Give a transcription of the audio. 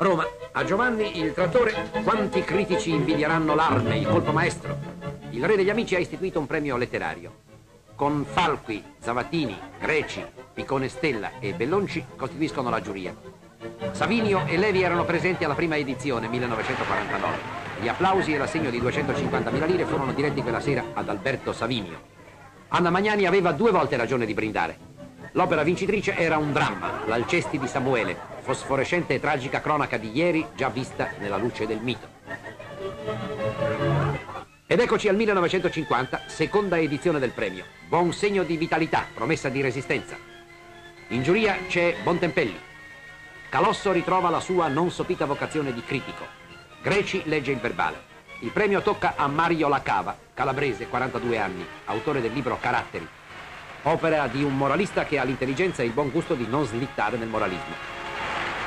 Roma, a Giovanni il trattore, quanti critici invidieranno l'arme, il colpo maestro? Il re degli amici ha istituito un premio letterario. Con Falqui, Zavattini, Greci, Piccone Stella e Bellonci costituiscono la giuria. Savinio e Levi erano presenti alla prima edizione, 1949. Gli applausi e l'assegno di 250.000 lire furono diretti quella sera ad Alberto Savinio. Anna Magnani aveva due volte ragione di brindare. L'opera vincitrice era un dramma, l'Alcesti di Samuele, fosforescente e tragica cronaca di ieri, già vista nella luce del mito. Ed eccoci al 1950, seconda edizione del premio. Buon segno di vitalità, promessa di resistenza. In giuria c'è Bontempelli. Calosso ritrova la sua non sopita vocazione di critico. Greci legge il verbale. Il premio tocca a Mario Lacava, calabrese, 42 anni, autore del libro Caratteri, opera di un moralista che ha l'intelligenza e il buon gusto di non slittare nel moralismo.